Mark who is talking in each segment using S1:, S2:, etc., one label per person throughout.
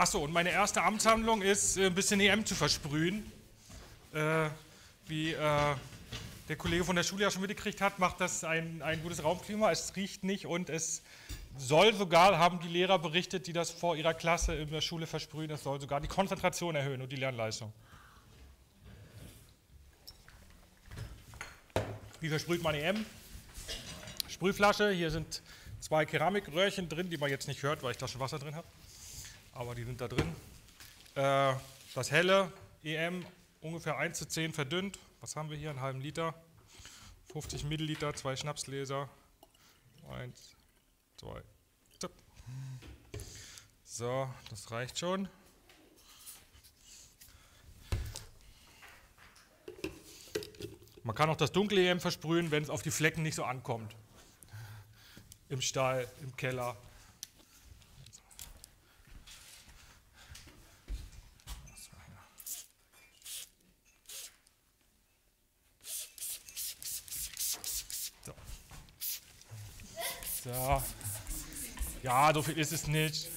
S1: Achso, und meine erste Amtshandlung ist, äh, ein bisschen EM zu versprühen. Äh, wie äh, der Kollege von der Schule ja schon mitgekriegt hat, macht das ein, ein gutes Raumklima. Es riecht nicht und es soll sogar, haben die Lehrer berichtet, die das vor ihrer Klasse in der Schule versprühen, es soll sogar die Konzentration erhöhen und die Lernleistung. Wie versprüht man EM? Sprühflasche, hier sind zwei Keramikröhrchen drin, die man jetzt nicht hört, weil ich da schon Wasser drin habe. Aber die sind da drin. Äh, das helle EM ungefähr 1 zu 10 verdünnt. Was haben wir hier? Einen halben Liter. 50 Milliliter, zwei Schnapsgläser. Eins, zwei. Tipp. So, das reicht schon. Man kann auch das dunkle EM versprühen, wenn es auf die Flecken nicht so ankommt. Im Stall, im Keller. So. Ja, so viel ist es nicht.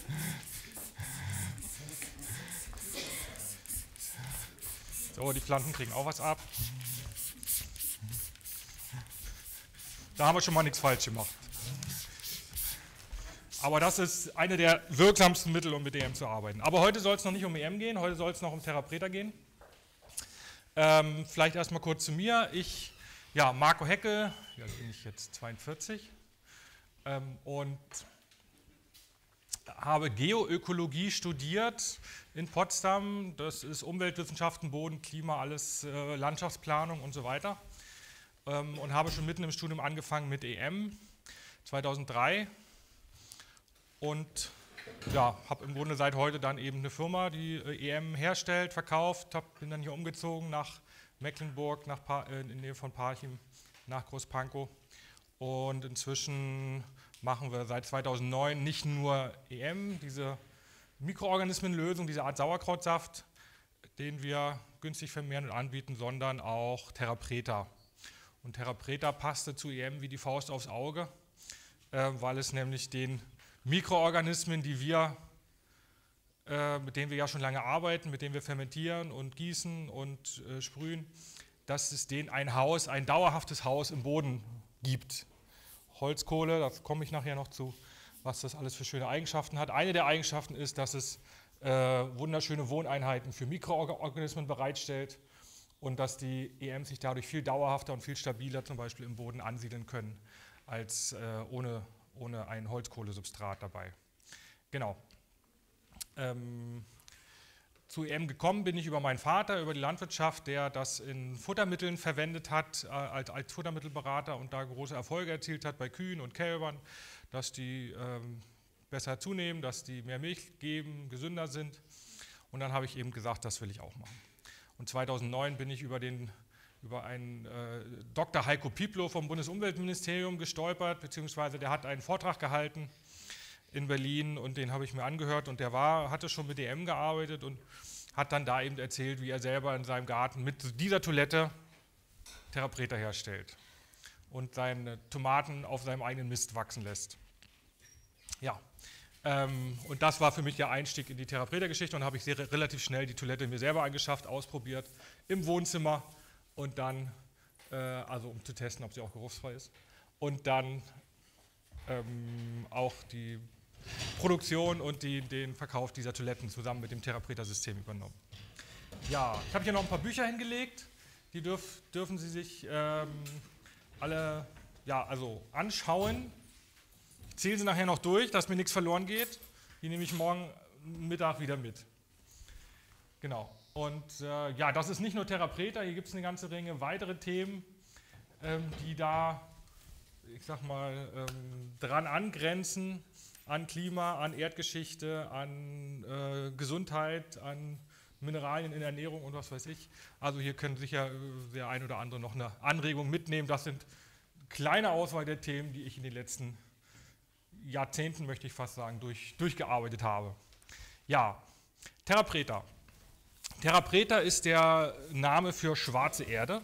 S1: So, die Pflanzen kriegen auch was ab. Da haben wir schon mal nichts falsch gemacht. Aber das ist eine der wirksamsten Mittel, um mit EM zu arbeiten. Aber heute soll es noch nicht um EM gehen, heute soll es noch um Therapreta gehen. Ähm, vielleicht erstmal kurz zu mir. Ich, ja, Marco Hecke, ja, bin ich jetzt 42 ähm, und habe Geoökologie studiert in Potsdam. Das ist Umweltwissenschaften, Boden, Klima, alles äh, Landschaftsplanung und so weiter. Ähm, und habe schon mitten im Studium angefangen mit EM 2003 und ja, habe im Grunde seit heute dann eben eine Firma, die äh, EM herstellt, verkauft, hab, bin dann hier umgezogen nach Mecklenburg, nach pa äh, in der Nähe von Parchim, nach Großpankow und inzwischen machen wir seit 2009 nicht nur EM, diese Mikroorganismenlösung, diese Art Sauerkrautsaft, den wir günstig vermehren und anbieten, sondern auch Therapreta. Und Therapreta passte zu EM wie die Faust aufs Auge, äh, weil es nämlich den Mikroorganismen, die wir, äh, mit denen wir ja schon lange arbeiten, mit denen wir fermentieren und gießen und äh, sprühen, dass es denen ein Haus, ein dauerhaftes Haus im Boden gibt. Holzkohle, da komme ich nachher noch zu, was das alles für schöne Eigenschaften hat. Eine der Eigenschaften ist, dass es äh, wunderschöne Wohneinheiten für Mikroorganismen bereitstellt und dass die EMs sich dadurch viel dauerhafter und viel stabiler zum Beispiel im Boden ansiedeln können als äh, ohne, ohne ein Holzkohlesubstrat dabei. Genau. Ähm, zu EM gekommen bin ich über meinen Vater, über die Landwirtschaft, der das in Futtermitteln verwendet hat, äh, als, als, Futtermittelberater und da große Erfolge erzielt hat bei Kühen und Kälbern, dass die ähm, besser zunehmen, dass die mehr Milch geben, gesünder sind. Und dann habe ich eben gesagt, das will ich auch machen. Und 2009 bin ich über, den, über einen äh, Dr. Heiko Pieplow vom Bundesumweltministerium gestolpert, beziehungsweise der hat einen Vortrag gehalten in Berlin und den habe ich mir angehört und der war, hatte schon mit DM gearbeitet und hat dann da eben erzählt, wie er selber in seinem Garten mit dieser Toilette Therapreta herstellt und seine Tomaten auf seinem eigenen Mist wachsen lässt. Ja, ähm, und das war für mich der Einstieg in die Therapreta-Geschichte und habe ich sehr, relativ schnell die Toilette mir selber angeschafft, ausprobiert im Wohnzimmer und dann, äh, also um zu testen, ob sie auch geruchsfrei ist. Und dann ähm, auch die Produktion und die, den Verkauf dieser Toiletten zusammen mit dem Therapreta-System übernommen. Ja, ich habe hier noch ein paar Bücher hingelegt, die dürf, dürfen Sie sich ähm, alle ja, also anschauen ich zähle sie nachher noch durch, dass mir nichts verloren geht. Die nehme ich morgen Mittag wieder mit. Genau. Und äh, ja, das ist nicht nur Therapreta, hier gibt es eine ganze Menge weitere Themen, ähm, die da, ich sag mal, ähm, dran angrenzen an Klima, an Erdgeschichte, an äh, Gesundheit, an Mineralien in Ernährung und was weiß ich. Also hier können sicher äh, der ein oder andere noch eine Anregung mitnehmen. Das sind kleine Auswahl der Themen, die ich in den letzten Jahrzehnten, möchte ich fast sagen, durch, durchgearbeitet habe. Ja, Therapreta. Therapreta ist der Name für schwarze Erde.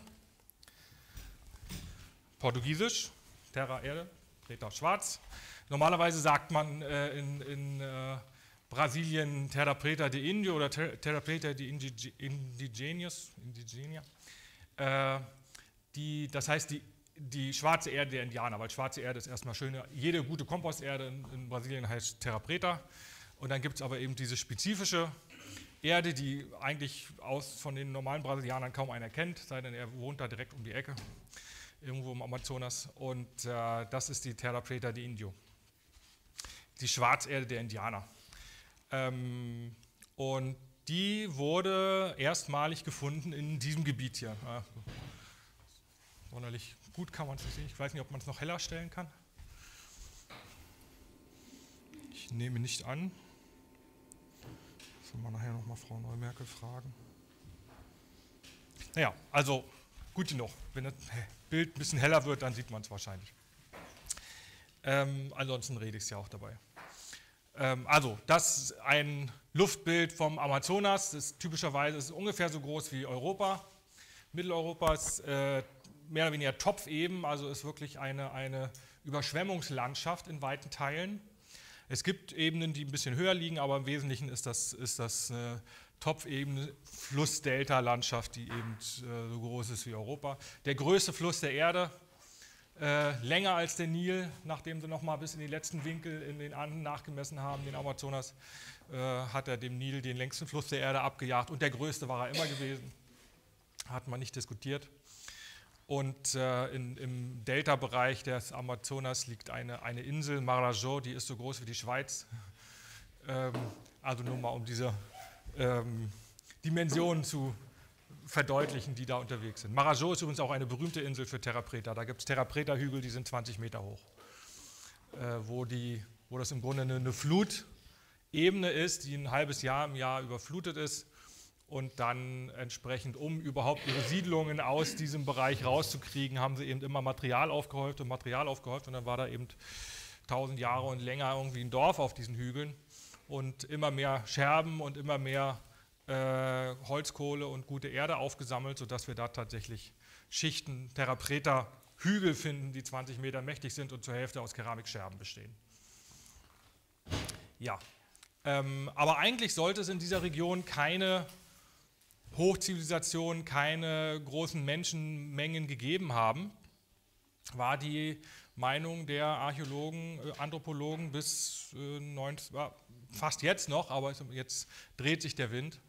S1: Portugiesisch, Terra Erde, Preta schwarz. Normalerweise sagt man äh, in, in, äh, Brasilien Terra Preta de Indio oder Terra Preta de Indigenous, Indigenia. Äh, die, das heißt, die, die schwarze Erde der Indianer, weil schwarze Erde ist erstmal schöne, jede gute Komposterde in, in Brasilien heißt Terra Preta. Und dann gibt es aber eben diese spezifische Erde, die eigentlich aus, von den normalen Brasilianern kaum einer kennt, sei denn er wohnt da direkt um die Ecke, irgendwo im Amazonas. Und äh, das ist die Terra Preta de Indio, die Schwarzerde der Indianer. Ähm, und die wurde erstmalig gefunden in diesem Gebiet hier. Ja, sonderlich gut kann man es nicht sehen. Ich weiß nicht, ob man es noch heller stellen kann. Ich nehme nicht an. Sollen wir nachher nochmal Frau Neumerkel fragen. Naja, also gut genug. Wenn das Bild ein bisschen heller wird, dann sieht man es wahrscheinlich. Ähm, ansonsten rede ich es ja auch dabei. Ähm, also, das ist ein Luftbild vom Amazonas. Das ist typischerweise ist ungefähr so groß wie Europa. Mitteleuropa ist äh, mehr oder weniger topfeben, also ist wirklich eine, eine Überschwemmungslandschaft in weiten Teilen. Es gibt Ebenen, die ein bisschen höher liegen, aber im Wesentlichen ist das, ist das äh, Topfebene Fluss-Delta-Landschaft, die eben äh, so groß ist wie Europa. Der größte Fluss der Erde, äh, länger als der Nil, nachdem sie nochmal bis in die letzten Winkel in den Anden nachgemessen haben, den Amazonas, äh, hat er dem Nil den längsten Fluss der Erde abgejagt und der größte war er immer gewesen. Hat man nicht diskutiert. Und äh, in, im Delta-Bereich des Amazonas liegt eine, eine Insel, Marajó, die ist so groß wie die Schweiz. Ähm, also nur mal um diese ähm, Dimensionen zu verdeutlichen, die da unterwegs sind. Marajó ist übrigens auch eine berühmte Insel für Terra Preta. Da gibt es Terra Preta-Hügel, die sind 20 Meter hoch, äh, wo, die, wo das im Grunde eine, eine Flutebene ist, die ein halbes Jahr im Jahr überflutet ist und dann entsprechend, um überhaupt ihre Siedlungen aus diesem Bereich rauszukriegen, haben sie eben immer Material aufgehäuft und Material aufgehäuft und dann war da eben tausend Jahre und länger irgendwie ein Dorf auf diesen Hügeln und immer mehr Scherben und immer mehr äh, Holzkohle und gute Erde aufgesammelt, sodass wir da tatsächlich Schichten Terra Preta Hügel finden, die 20 Meter mächtig sind und zur Hälfte aus Keramikscherben bestehen. Ja, ähm, aber eigentlich sollte es in dieser Region keine Hochzivilisationen keine großen Menschenmengen gegeben haben, war die Meinung der Archäologen, äh, Anthropologen bis äh, 90, fast jetzt noch, aber jetzt dreht sich der Wind,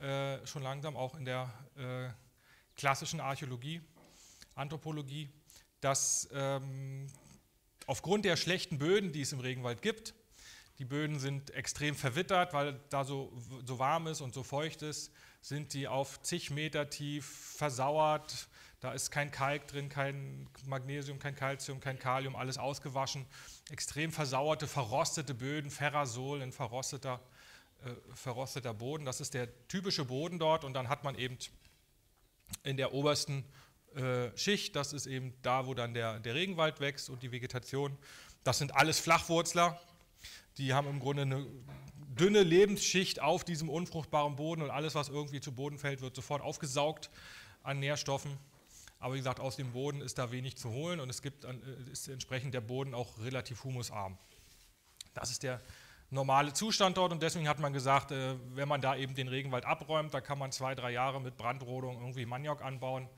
S1: äh, schon langsam auch in der äh, klassischen Archäologie, Anthropologie, dass ähm, aufgrund der schlechten Böden, die es im Regenwald gibt, die Böden sind extrem verwittert, weil da so, so warm ist und so feucht ist, sind die auf zig Meter tief versauert. Da ist kein Kalk drin, kein Magnesium, kein Calcium, kein Kalium, alles ausgewaschen. Extrem versauerte, verrostete Böden, Ferrasol in verrosteter, verrosteter Boden. Das ist der typische Boden dort. Und dann hat man eben in der obersten äh, Schicht, das ist eben da, wo dann der, der Regenwald wächst und die Vegetation. Das sind alles Flachwurzler. Die haben im Grunde eine dünne Lebensschicht auf diesem unfruchtbaren Boden und alles, was irgendwie zu Boden fällt, wird sofort aufgesaugt an Nährstoffen. Aber wie gesagt, aus dem Boden ist da wenig zu holen und es gibt, äh, ist entsprechend der Boden auch relativ humusarm. Das ist der normale Zustand dort und deswegen hat man gesagt, äh, wenn man da eben den Regenwald abräumt, da kann man zwei, drei Jahre mit Brandrodung irgendwie Maniok anbauen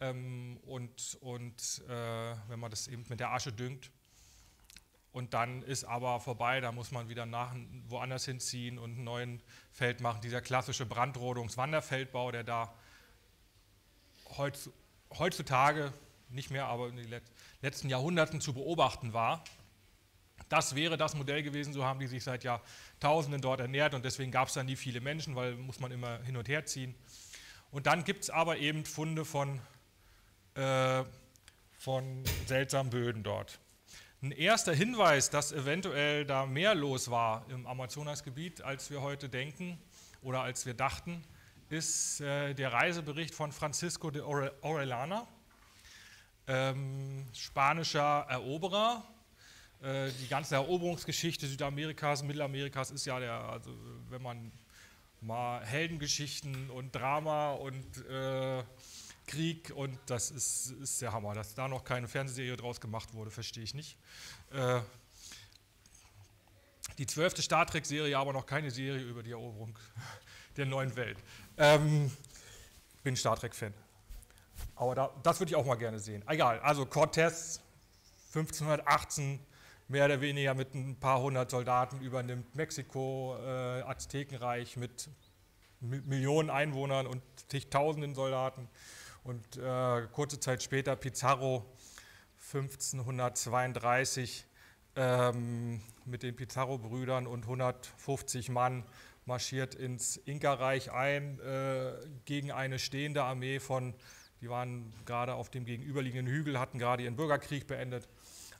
S1: ähm, und, und äh, wenn man das eben mit der Asche düngt, und dann ist aber vorbei, da muss man wieder nach, woanders hinziehen und einen neuen Feld machen. Dieser klassische Brandrodungswanderfeldbau, der da heutzutage nicht mehr, aber in den letzten Jahrhunderten zu beobachten war. Das wäre das Modell gewesen, so haben die sich seit Jahrtausenden dort ernährt und deswegen gab es da nie viele Menschen, weil muss man immer hin und her ziehen. Und dann gibt es aber eben Funde von, äh, von seltsamen Böden dort. Ein erster Hinweis, dass eventuell da mehr los war im Amazonasgebiet, als wir heute denken oder als wir dachten, ist äh, der Reisebericht von Francisco de Orellana, ähm, spanischer Eroberer. Äh, die ganze Eroberungsgeschichte Südamerikas, Mittelamerikas ist ja der, also wenn man mal Heldengeschichten und Drama und äh, Krieg und das ist, ist der Hammer. Dass da noch keine Fernsehserie draus gemacht wurde, verstehe ich nicht. Äh, Die zwölfte Star Trek-Serie, aber noch keine Serie über die Eroberung der neuen Welt. Ähm, bin Star Trek-Fan. Aber da, das würde ich auch mal gerne sehen. Egal, also Cortez 1518 mehr oder weniger mit ein paar hundert Soldaten übernimmt Mexiko, äh, Aztekenreich mit Millionen Einwohnern und zigtausenden Soldaten. Und äh, kurze Zeit später Pizarro 1532 ähm, mit den Pizarro-Brüdern und 150 Mann marschiert ins Inka-Reich ein äh, gegen eine stehende Armee von, die waren gerade auf dem gegenüberliegenden Hügel, hatten gerade ihren Bürgerkrieg beendet,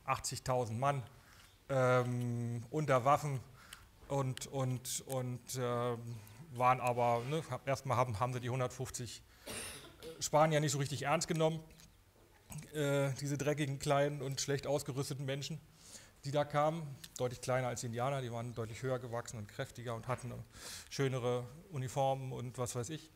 S1: 80.000 Mann ähm, unter Waffen und, und, und äh, waren aber, ne, erstmal haben, haben sie die 150 Spanier nicht so richtig ernst genommen, äh, diese dreckigen, kleinen und schlecht ausgerüsteten Menschen, die da kamen. Deutlich kleiner als die Indianer, die waren deutlich höher gewachsen und kräftiger und hatten schönere Uniformen und was weiß ich.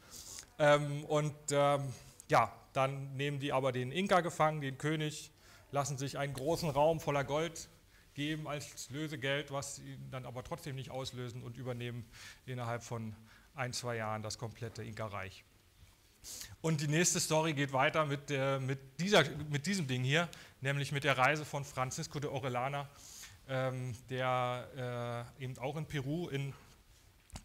S1: Ähm, und ähm, ja, dann nehmen die aber den Inka gefangen, den König, lassen sich einen großen Raum voller Gold geben als Lösegeld, was sie dann aber trotzdem nicht auslösen und übernehmen innerhalb von ein, zwei Jahren das komplette Inka-Reich. Und die nächste Story geht weiter mit, der, mit, dieser, mit diesem Ding hier, nämlich mit der Reise von Francisco de Orellana, ähm, der äh, eben auch in Peru in,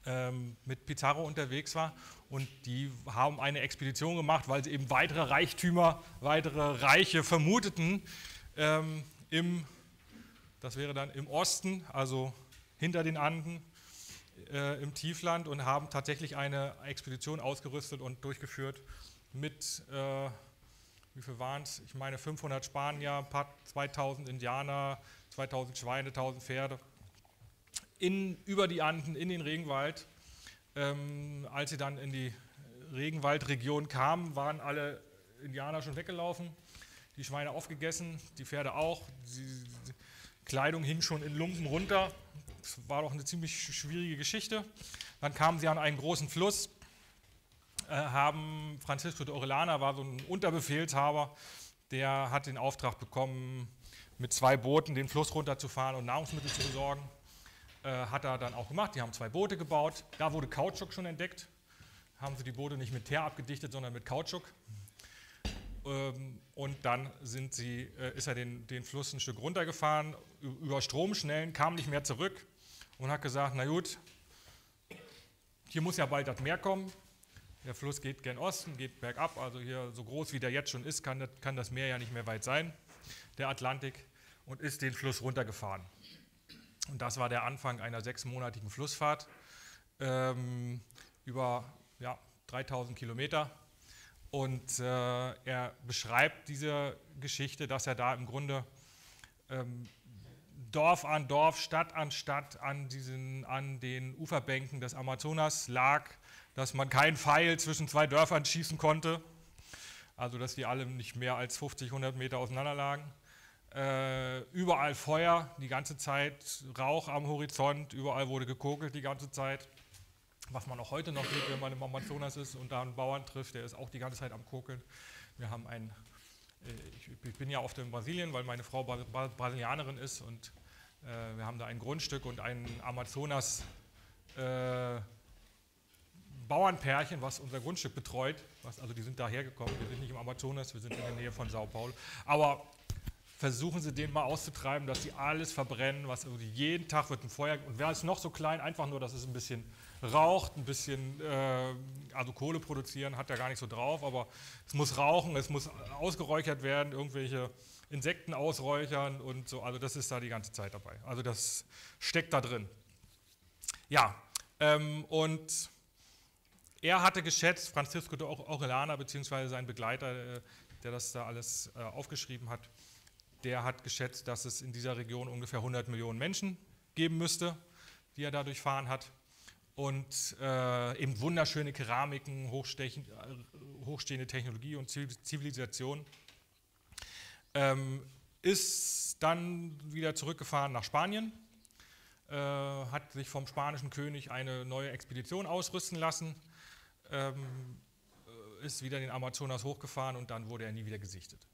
S1: ähm, mit Pizarro unterwegs war. Und die haben eine Expedition gemacht, weil sie eben weitere Reichtümer, weitere Reiche vermuteten ähm, im das wäre dann im Osten, also hinter den Anden äh, im Tiefland und haben tatsächlich eine Expedition ausgerüstet und durchgeführt mit, äh, wie viel waren es? Ich meine 500 Spanier, 2000 Indianer, 2000 Schweine, 1000 Pferde in, über die Anden in den Regenwald. Ähm, als sie dann in die Regenwaldregion kamen, waren alle Indianer schon weggelaufen, die Schweine aufgegessen, die Pferde auch. Sie, Kleidung hing schon in Lumpen runter. Das war doch eine ziemlich schwierige Geschichte. Dann kamen sie an einen großen Fluss, äh, haben Francisco de Orellana war so ein Unterbefehlshaber, der hat den Auftrag bekommen, mit zwei Booten den Fluss runterzufahren und Nahrungsmittel zu besorgen. Äh, hat er dann auch gemacht. Die haben zwei Boote gebaut. Da wurde Kautschuk schon entdeckt. Haben sie die Boote nicht mit Teer abgedichtet, sondern mit Kautschuk. Ähm, und dann sind sie, äh, ist er den, den Fluss ein Stück runtergefahren, über Stromschnellen, kam nicht mehr zurück und hat gesagt, na gut, hier muss ja bald das Meer kommen. Der Fluss geht gen Osten, geht bergab, also hier so groß wie der jetzt schon ist, kann das, kann das Meer ja nicht mehr weit sein, der Atlantik, und ist den Fluss runtergefahren. Und das war der Anfang einer sechsmonatigen Flussfahrt ähm, über ja, 3000 Kilometer und äh, er beschreibt diese Geschichte, dass er da im Grunde ähm, Dorf an Dorf, Stadt an Stadt an, diesen, an den Uferbänken des Amazonas lag, dass man keinen Pfeil zwischen zwei Dörfern schießen konnte, also dass die alle nicht mehr als 50, 100 Meter auseinander lagen. Äh, überall Feuer die ganze Zeit, Rauch am Horizont, überall wurde gekokelt die ganze Zeit was man auch heute noch sieht, wenn man im Amazonas ist und da einen Bauern trifft, der ist auch die ganze Zeit am Kokeln. Wir haben einen, äh, ich bin ja oft in Brasilien, weil meine Frau Brasilianerin ist und äh, wir haben da ein Grundstück und ein Amazonas äh, Bauernpärchen, was unser Grundstück betreut. Also die sind daher gekommen, wir sind nicht im Amazonas, wir sind in der Nähe von Sao Paulo. Aber versuchen Sie den mal auszutreiben, dass sie alles verbrennen, was also jeden Tag wird ein Feuer und wäre es noch so klein, einfach nur, dass es ein bisschen raucht, ein bisschen, äh, also Kohle produzieren hat er gar nicht so drauf, aber es muss rauchen, es muss ausgeräuchert werden, irgendwelche Insekten ausräuchern und so, also das ist da die ganze Zeit dabei. Also das steckt da drin. Ja, ähm, und er hatte geschätzt, Francisco de Orellana, beziehungsweise sein Begleiter, äh, der das da alles äh, aufgeschrieben hat, der hat geschätzt, dass es in dieser Region ungefähr 100 Millionen Menschen geben müsste, die er da durchfahren hat und äh, eben wunderschöne Keramiken, äh, hochstehende Technologie und Zivilisation. Ähm, ist dann wieder zurückgefahren nach Spanien, äh, hat sich vom spanischen König eine neue Expedition ausrüsten lassen, ähm, ist wieder in den Amazonas hochgefahren und dann wurde er nie wieder gesichtet.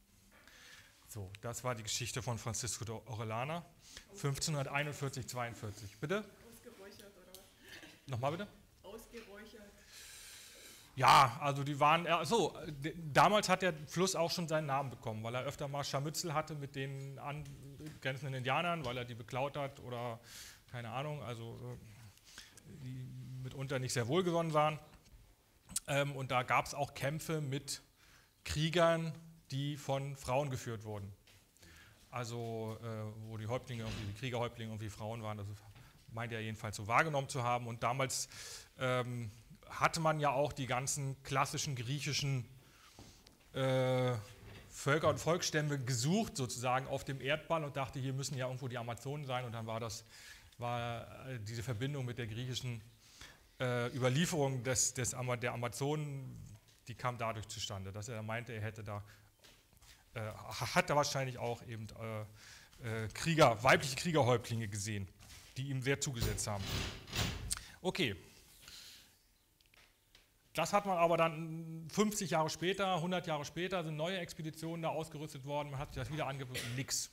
S1: So, das war die Geschichte von Francisco de Orellana, 1541, 42. Bitte? Ausgeräuchert oder was? Nochmal bitte? Ausgeräuchert. Ja, also die waren, so, damals hat der Fluss auch schon seinen Namen bekommen, weil er öfter mal Scharmützel hatte mit den angrenzenden Indianern, weil er die beklaut hat oder keine Ahnung, also äh, die mitunter nicht sehr wohlgesonnen waren. Ähm, und da gab es auch Kämpfe mit Kriegern, die von Frauen geführt wurden. Also äh, wo die Häuptlinge, die Kriegerhäuptlinge irgendwie Frauen waren, das meint er jedenfalls so wahrgenommen zu haben. Und damals ähm, hatte man ja auch die ganzen klassischen griechischen äh, Völker und Volksstämme gesucht, sozusagen auf dem Erdball und dachte, hier müssen ja irgendwo die Amazonen sein. Und dann war das war äh, diese Verbindung mit der griechischen äh, Überlieferung des, des, der Amazonen, die kam dadurch zustande, dass er meinte, er hätte da, äh, hat da wahrscheinlich auch eben äh, äh, Krieger, weibliche Kriegerhäuptlinge gesehen, die ihm sehr zugesetzt haben. Okay, das hat man aber dann 50 Jahre später, 100 Jahre später, sind neue Expeditionen da ausgerüstet worden, man hat sich das wieder angeboten, nix.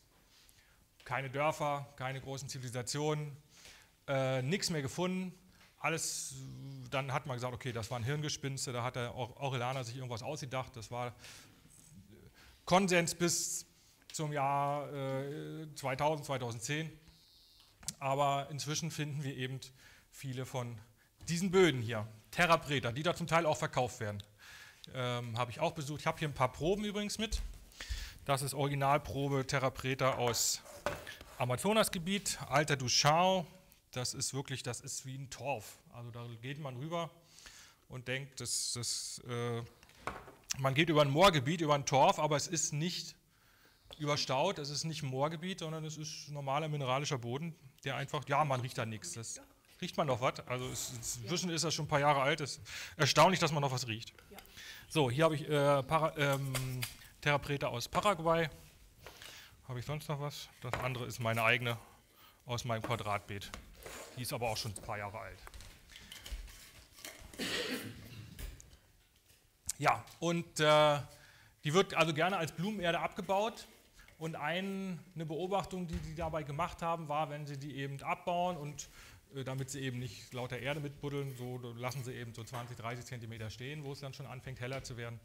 S1: Keine Dörfer, keine großen Zivilisationen, äh, nichts mehr gefunden. Alles, dann hat man gesagt, okay, das waren Hirngespinste, da hat der Aurelaner sich irgendwas ausgedacht. Das war Konsens bis zum Jahr äh, 2000, 2010. Aber inzwischen finden wir eben viele von diesen Böden hier, Terra Preta, die da zum Teil auch verkauft werden. Ähm, habe ich auch besucht. Ich habe hier ein paar Proben übrigens mit. Das ist Originalprobe Terra Preta aus Amazonasgebiet, Alter du Chao. Das ist wirklich, das ist wie ein Torf. Also da geht man rüber und denkt, das, das, äh, man geht über ein Moorgebiet, über ein Torf, aber es ist nicht überstaut, es ist nicht ein Moorgebiet, sondern es ist normaler mineralischer Boden, der einfach, ja, man riecht da nichts. Das, Riecht man noch was? Also inzwischen ja. ist das schon ein paar Jahre alt. Es ist erstaunlich, dass man noch was riecht. Ja. So, hier habe ich äh, Para, ähm, Therapreta aus Paraguay. Habe ich sonst noch was? Das andere ist meine eigene aus meinem Quadratbeet. Die ist aber auch schon ein paar Jahre alt. Ja, und äh, die wird also gerne als Blumenerde abgebaut. Und ein, eine Beobachtung, die sie dabei gemacht haben, war, wenn sie die eben abbauen und äh, damit sie eben nicht lauter Erde mitbuddeln, so lassen sie eben so 20, 30 Zentimeter stehen, wo es dann schon anfängt heller zu werden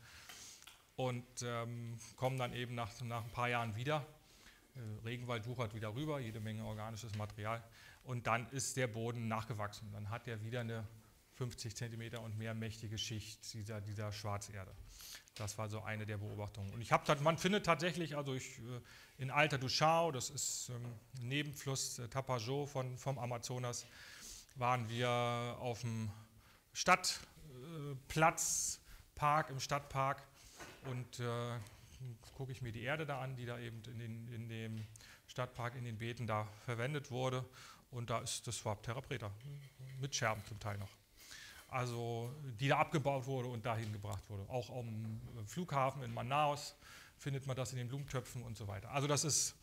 S1: und ähm, kommen dann eben nach, nach ein paar Jahren wieder. Äh, Regenwald wuchert wieder rüber, jede Menge organisches Material und dann ist der Boden nachgewachsen. Dann hat er wieder eine 50 Zentimeter und mehr mächtige Schicht dieser, dieser Schwarzerde. Das war so eine der Beobachtungen. Und ich habe man findet tatsächlich, also ich, äh, in Alta do Chao, das ist ähm, Nebenfluss äh, Tapajós von, vom Amazonas, waren wir auf dem Stadtplatz, äh, Park, im Stadtpark und äh, gucke ich mir die Erde da an, die da eben in, den, in dem Stadtpark, in den Beeten da verwendet wurde. Und da ist das war Terra Preta, mit Scherben zum Teil noch also die da abgebaut wurde und dahin gebracht wurde. Auch am Flughafen in Manaus findet man das in den Blumentöpfen und so weiter. Also das ist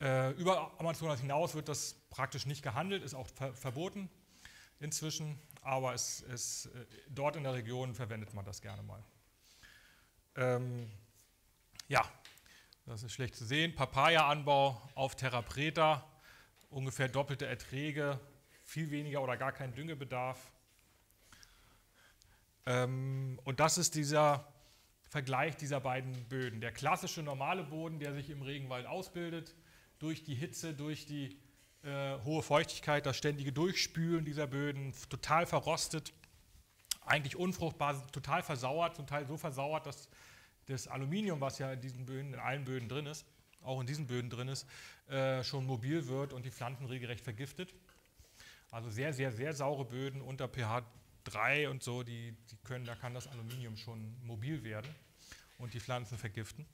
S1: äh, über Amazonas hinaus wird das praktisch nicht gehandelt, ist auch ver verboten inzwischen, aber es, es, äh, dort in der Region verwendet man das gerne mal. Ähm, ja, das ist schlecht zu sehen. Papaya-Anbau auf Terra Preta, ungefähr doppelte Erträge, viel weniger oder gar kein Düngebedarf. Ähm, und das ist dieser Vergleich dieser beiden Böden. Der klassische normale Boden, der sich im Regenwald ausbildet, durch die Hitze, durch die äh, hohe Feuchtigkeit, das ständige Durchspülen dieser Böden, total verrostet, eigentlich unfruchtbar, total versauert, zum Teil so versauert, dass das Aluminium, was ja in diesen Böden, in allen Böden drin ist, auch in diesen Böden drin ist, äh, schon mobil wird und die Pflanzen regelrecht vergiftet. Also sehr, sehr, sehr saure Böden unter pH 3 und so, die, die können, da kann das Aluminium schon mobil werden und die Pflanzen vergiften.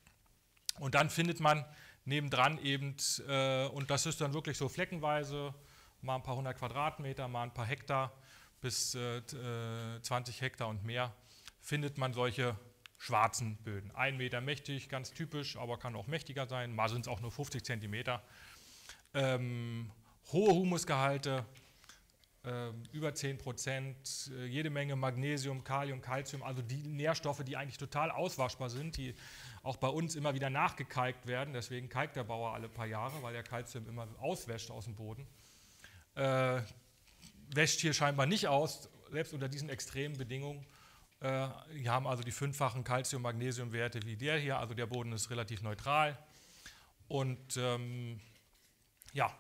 S1: Und dann findet man nebendran eben, äh, und das ist dann wirklich so fleckenweise, mal ein paar hundert Quadratmeter, mal ein paar Hektar bis äh, 20 äh, Hektar und mehr, findet man solche schwarzen Böden. Ein Meter mächtig, ganz typisch, aber kann auch mächtiger sein, mal sind es auch nur 50 Zentimeter. Ähm, hohe Humusgehalte, über 10 Prozent, äh, jede Menge Magnesium, Kalium, Calcium, also die Nährstoffe, die eigentlich total auswaschbar sind, die auch bei uns immer wieder nachgekalkt werden. Deswegen kalkt der Bauer alle paar Jahre, weil der Calcium immer auswäscht aus dem Boden. Äh, wäscht hier scheinbar nicht aus, selbst unter diesen extremen Bedingungen. Äh, wir haben also die fünffachen Calcium-Magnesium-Werte wie der hier, also der Boden ist relativ neutral. Und ähm, ja,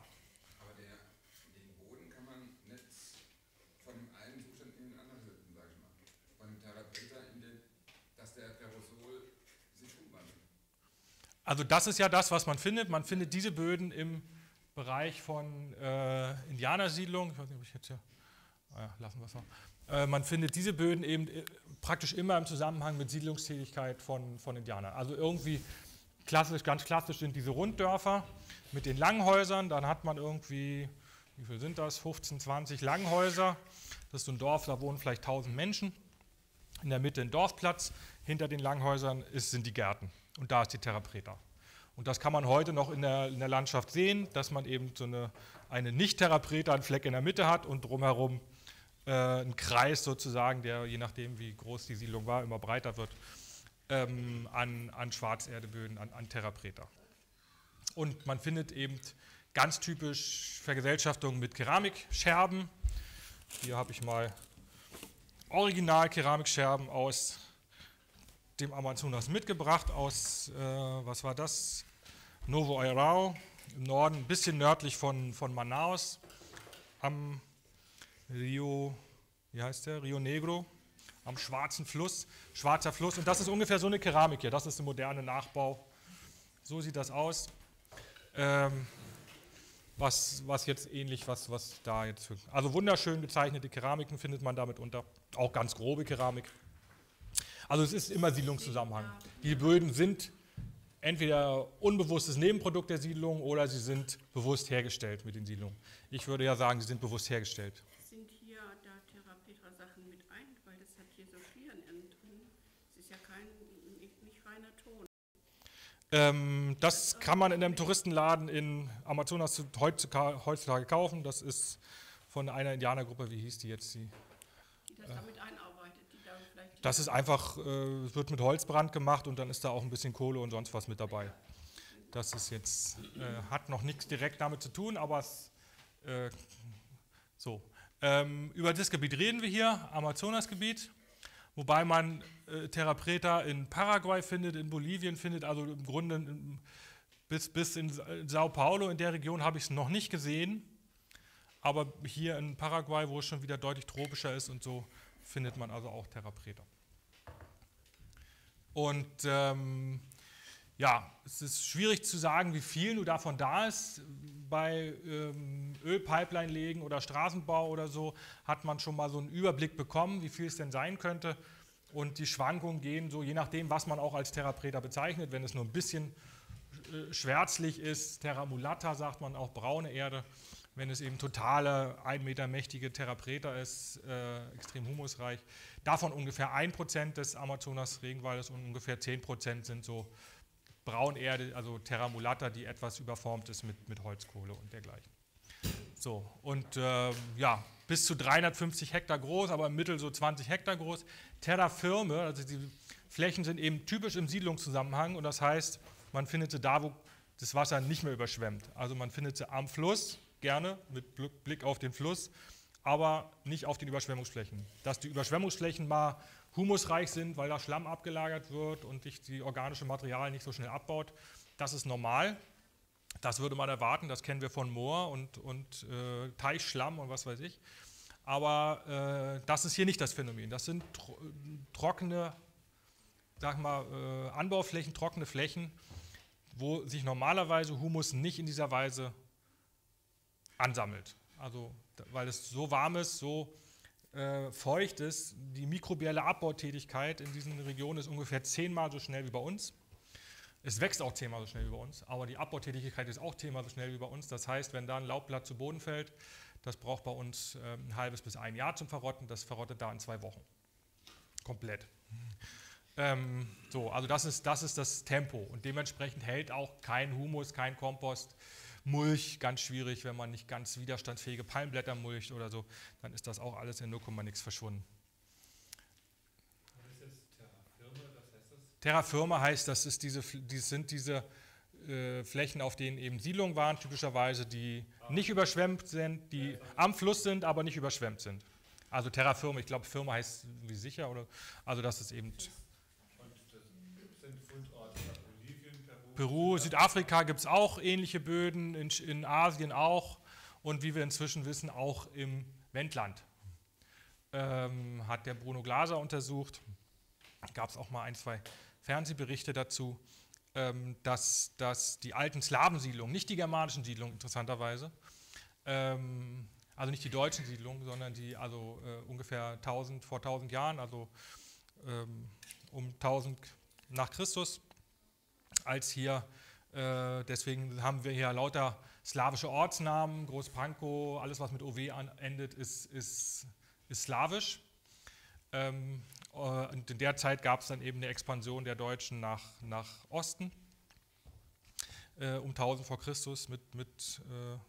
S1: Also das ist ja das, was man findet. Man findet diese Böden im Bereich von äh, Indianersiedlungen. Ich weiß nicht, ob ich jetzt hier. Ah ja, lassen wir es mal. Äh, man findet diese Böden eben äh, praktisch immer im Zusammenhang mit Siedlungstätigkeit von, von Indianern. Also irgendwie klassisch, ganz klassisch sind diese Runddörfer mit den Langhäusern. Dann hat man irgendwie, wie viel sind das? 15, 20 Langhäuser. Das ist so ein Dorf, da wohnen vielleicht 1000 Menschen. In der Mitte ein Dorfplatz. Hinter den Langhäusern ist, sind die Gärten. Und da ist die Terra Preta. Und das kann man heute noch in der, in der Landschaft sehen, dass man eben so eine, eine nicht Terra Preta, einen Fleck in der Mitte hat und drumherum äh, einen Kreis sozusagen, der je nachdem, wie groß die Siedlung war, immer breiter wird, ähm, an, an Schwarzerdeböden, an, an Terra Preta. Und man findet eben ganz typisch Vergesellschaftungen mit Keramikscherben. Hier habe ich mal Original-Keramikscherben aus dem Amazonas mitgebracht aus, äh, was war das? Novo Airao im Norden, ein bisschen nördlich von, von Manaus, am Rio, wie heißt der? Rio Negro, am Schwarzen Fluss, Schwarzer Fluss. Und das ist ungefähr so eine Keramik hier, das ist der moderne Nachbau. So sieht das aus. Ähm, was, was jetzt ähnlich, was, was da jetzt. Also wunderschön gezeichnete Keramiken findet man damit unter. Auch ganz grobe Keramik. Also es ist immer Siedlungszusammenhang. Die Böden sind entweder unbewusstes Nebenprodukt der Siedlung oder sie sind bewusst hergestellt mit den Siedlungen. Ich würde ja sagen, sie sind bewusst hergestellt.
S2: Sind hier da Therapetra-Sachen mit ein, weil das hat hier so Schlieren drin. Es ist ja kein, nicht, nicht reiner Ton.
S1: Ähm, das kann man in einem Touristenladen in Amazonas heutzutage kaufen. Das ist von einer Indianergruppe, wie hieß die jetzt? Die,
S2: die das damit.
S1: Das ist einfach, äh, wird mit Holzbrand gemacht und dann ist da auch ein bisschen Kohle und sonst was mit dabei. Das ist jetzt, äh, hat noch nichts direkt damit zu tun, aber es, äh, so. Ähm, über das Gebiet reden wir hier, Amazonasgebiet, wobei man äh, Terra Preta in Paraguay findet, in Bolivien findet, also im Grunde in, bis, bis in Sao Paulo, in der Region habe ich es noch nicht gesehen, aber hier in Paraguay, wo es schon wieder deutlich tropischer ist und so, findet man also auch Terra Preta. Und ähm, ja, es ist schwierig zu sagen, wie viel nur davon da ist. Bei ähm, Ölpipeline legen oder Straßenbau oder so hat man schon mal so einen Überblick bekommen, wie viel es denn sein könnte. Und die Schwankungen gehen so, je nachdem, was man auch als Terra Preta bezeichnet. Wenn es nur ein bisschen äh, schwärzlich ist, Terra Mulata sagt man auch braune Erde. Wenn es eben totale, ein Meter mächtige Terra Preta ist, äh, extrem humusreich, Davon ungefähr 1% des Amazonas-Regenwaldes und ungefähr 10% sind so Braunerde, also Terra Mulata, die etwas überformt ist mit, mit Holzkohle und dergleichen. So, und äh, ja, bis zu 350 Hektar groß, aber im Mittel so 20 Hektar groß. Terra Firme, also die Flächen sind eben typisch im Siedlungszusammenhang und das heißt, man findet sie da, wo das Wasser nicht mehr überschwemmt. Also man findet sie am Fluss, gerne mit Blick auf den Fluss aber nicht auf den Überschwemmungsflächen. Dass die Überschwemmungsflächen mal humusreich sind, weil da Schlamm abgelagert wird und sich die organische Material nicht so schnell abbaut, das ist normal. Das würde man erwarten, das kennen wir von Moor und, und äh, Teichschlamm und was weiß ich. Aber äh, das ist hier nicht das Phänomen. Das sind tro trockene, sag mal, äh, Anbauflächen, trockene Flächen, wo sich normalerweise Humus nicht in dieser Weise ansammelt. Also weil es so warm ist, so äh, feucht ist. Die mikrobielle Abbautätigkeit in diesen Regionen ist ungefähr zehnmal so schnell wie bei uns. Es wächst auch zehnmal so schnell wie bei uns, aber die Abbautätigkeit ist auch zehnmal so schnell wie bei uns. Das heißt, wenn da ein Laubblatt zu Boden fällt, das braucht bei uns äh, ein halbes bis ein Jahr zum Verrotten, das verrottet da in zwei Wochen. Komplett. Ähm, so, also das ist, das ist das Tempo und dementsprechend hält auch kein Humus, kein Kompost Mulch, ganz schwierig, wenn man nicht ganz widerstandsfähige Palmblätter mulcht oder so, dann ist das auch alles in 0, nix verschwunden. Terra Firma? Heißt das? Terra Firma heißt, das, ist diese, das sind diese äh, Flächen, auf denen eben Siedlungen waren, typischerweise, die ah. nicht überschwemmt sind, die ja, am Fluss sind, aber nicht überschwemmt sind. Also Terra Firma, ich glaube Firma heißt wie sicher, oder? Also das ist eben... Peru, Südafrika gibt es auch ähnliche Böden, in, in, Asien auch und wie wir inzwischen wissen, auch im Wendland. Ähm, hat der Bruno Glaser untersucht. Gab es auch mal ein, zwei Fernsehberichte dazu, ähm, dass, dass die alten Slawensiedlungen, nicht die germanischen Siedlungen interessanterweise, ähm, also nicht die deutschen Siedlungen, sondern die also äh, ungefähr 1000 vor 1000 Jahren, also ähm, um 1000 nach Christus, als hier, äh, deswegen haben wir hier lauter slawische Ortsnamen, Großpankow, alles was mit OW endet, ist, ist, ist slawisch. Ähm, äh, und in der Zeit gab es dann eben eine Expansion der Deutschen nach, nach Osten äh, um 1000 vor Christus mit, mit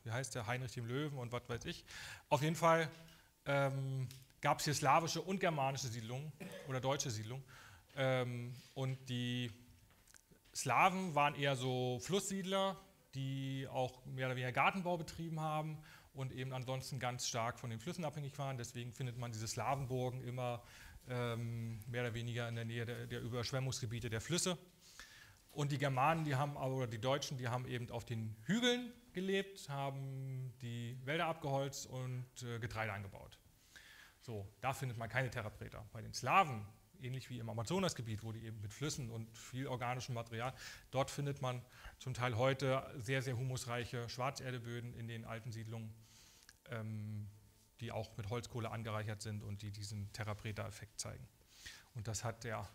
S1: wie heißt der, Heinrich dem Löwen und was weiß ich. Auf jeden Fall ähm, gab es hier slawische und germanische Siedlungen oder deutsche Siedlungen. Ähm, und die Slawen waren eher so Flusssiedler, die auch mehr oder weniger Gartenbau betrieben haben und eben ansonsten ganz stark von den Flüssen abhängig waren. Deswegen findet man diese Slawenburgen immer ähm, mehr oder weniger in der Nähe der, der Überschwemmungsgebiete der Flüsse. Und die Germanen, die haben, oder die Deutschen, die haben eben auf den Hügeln gelebt, haben die Wälder abgeholzt und äh, Getreide angebaut. So, da findet man keine Terrapreta. Bei den Slawen, ähnlich wie im Amazonasgebiet, wo die eben mit Flüssen und viel organischem Material, dort findet man zum Teil heute sehr, sehr humusreiche Schwarzerdeböden in den alten Siedlungen, ähm, die auch mit Holzkohle angereichert sind und die diesen Terrapreta-Effekt zeigen. Und das hat der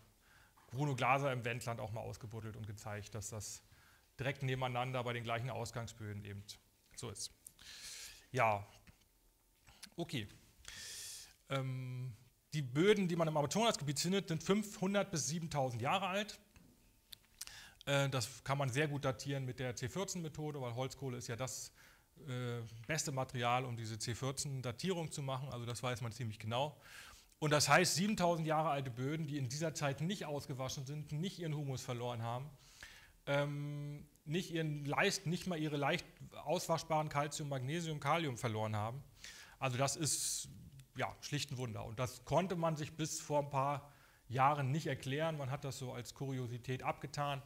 S1: Bruno Glaser im Wendland auch mal ausgebuddelt und gezeigt, dass das direkt nebeneinander bei den gleichen Ausgangsböden eben so ist. Ja, okay. Ähm, die Böden, die man im Amazonasgebiet findet, sind 500 bis 7000 Jahre alt. Äh, das kann man sehr gut datieren mit der C14-Methode, weil Holzkohle ist ja das äh, beste Material, um diese C14-Datierung zu machen. Also das weiß man ziemlich genau. Und das heißt, 7000 Jahre alte Böden, die in dieser Zeit nicht ausgewaschen sind, nicht ihren Humus verloren haben, ähm, nicht, ihren leicht, nicht mal ihre leicht auswaschbaren Calcium, Magnesium, Kalium verloren haben. Also das ist ja, schlicht ein Wunder. Und das konnte man sich bis vor ein paar Jahren nicht erklären. Man hat das so als Kuriosität abgetan.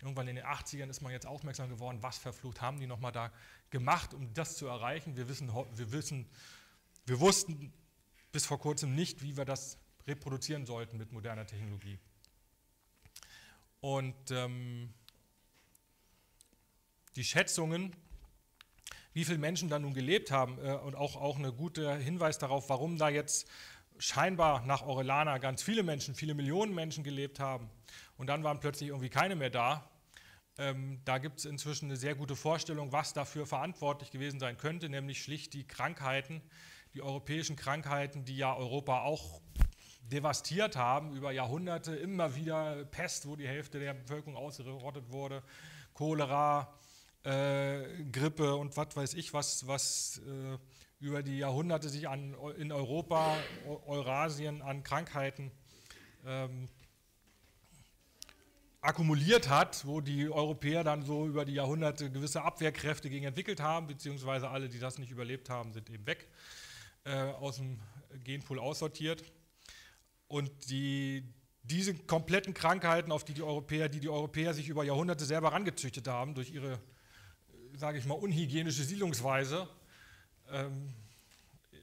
S1: Irgendwann in den 80ern ist man jetzt aufmerksam geworden, was verflucht haben die nochmal da gemacht, um das zu erreichen. Wir, wissen, wir, wissen, wir wussten bis vor kurzem nicht, wie wir das reproduzieren sollten mit moderner Technologie. Und ähm, die Schätzungen, wie viele Menschen da nun gelebt haben äh, und auch, auch ein guter Hinweis darauf, warum da jetzt scheinbar nach Orellana ganz viele Menschen, viele Millionen Menschen gelebt haben und dann waren plötzlich irgendwie keine mehr da. Ähm, da gibt es inzwischen eine sehr gute Vorstellung, was dafür verantwortlich gewesen sein könnte, nämlich schlicht die Krankheiten, die europäischen Krankheiten, die ja Europa auch devastiert haben über Jahrhunderte, immer wieder Pest, wo die Hälfte der Bevölkerung ausgerottet wurde, Cholera, äh, Grippe und was weiß ich, was, was äh, über die Jahrhunderte sich an, in Europa, Eurasien an Krankheiten ähm, akkumuliert hat, wo die Europäer dann so über die Jahrhunderte gewisse Abwehrkräfte gegen entwickelt haben, beziehungsweise alle, die das nicht überlebt haben, sind eben weg äh, aus dem Genpool aussortiert. Und die, diese kompletten Krankheiten, auf die die Europäer, die die Europäer sich über Jahrhunderte selber rangezüchtet haben, durch ihre, sage ich mal, unhygienische Siedlungsweise ähm,